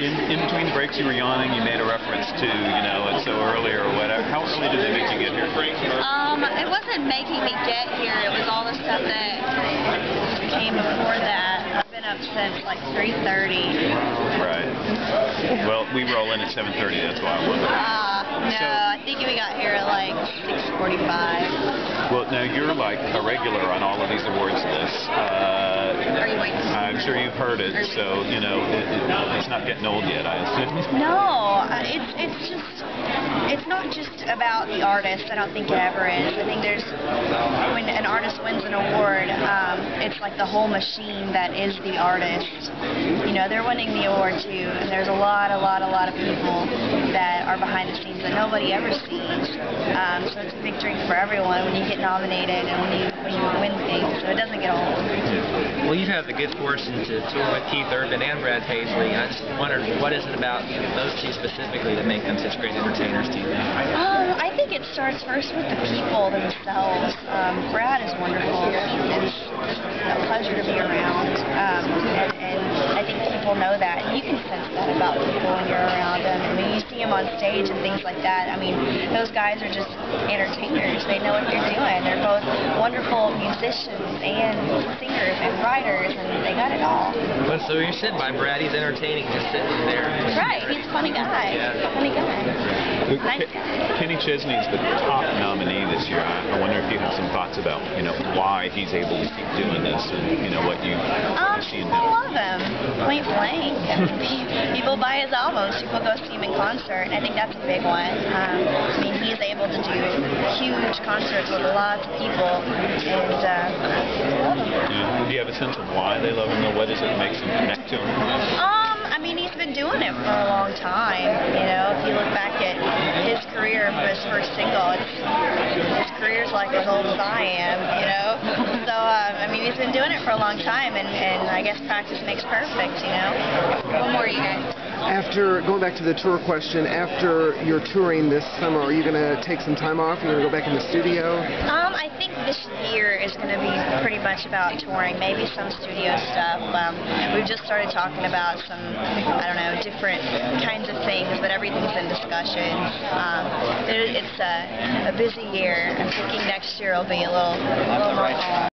in, in between the breaks, you were yawning. You made a reference to, you know, it's so early or whatever. How early did they make you get here? Um, it wasn't making me get here. It was all the stuff that came before that. I've been up since like 3:30. Right. Well, we roll in at 7:30. That's why I wondered. Uh, no, So- I think we got here at like 6:45. Well, now you're like a regular on all of these awards lists. Uh, Are you waiting? I'm sure you've heard it, so you know it, it, it's not getting old yet. I assume. No, uh, it's it's just it's not just about the artist. I don't think it ever is. I think there's when an artist wins an award, um, it's like the whole machine that is the artist. You know, they're winning the award too, and there's a lot, a lot, a lot of people that are behind the scenes that nobody ever sees. Um, so it's a big drink for everyone when you get nominated and when you when you win things. So it doesn't get old. Well, you've had the good fortune to tour with Keith Urban and Brad Paisley. I just wondered, what is it about those two specifically that make them such great entertainers to you? Um, I think it starts first with the people themselves. Um, Brad is wonderful. Keith is a pleasure to be around. Um, and, and I think people know that. You can sense that about people when you're around them. And when you see them on stage and things like that, I mean, those guys are just entertainers. They know what they're doing. They're both wonderful musicians and singers and writers, and they got it all. Well, so you're sitting by Brad. He's entertaining, just sitting there. Right. He's a funny guy. Yeah. Funny guy. Nice guy. Kenny Chesney is the top nominee this year. I, I wonder if you have some thoughts about, you know, why he's able to keep doing this and, you know, what you, Um, see in people him. love him. Point blank. People buy his albums. People go see him in concert. I think that's a big one. Um, I mean, he's able to do huge concerts with lots of people, and uh, people love him. Yeah. Do you have a sense of why they love him? Though? What is it that makes them connect to him? Um, I mean, he's been doing it for a long time. You know, if you look back at his career for his first single, it's, his career's like as old as I am. You know, so um, I mean, he's been doing it for a long time, and and I guess practice makes perfect. You know. One more, you guys. After going back to the tour question, after you're touring this summer, are you going to take some time off? You're going to go back in the studio? Um, I think this year is going to be pretty much about touring, maybe some studio stuff. Um, we've just started talking about some, I don't know, different kinds of things, but everything's in discussion. Um, it, it's a, a busy year. I'm thinking next year will be a little, a little more.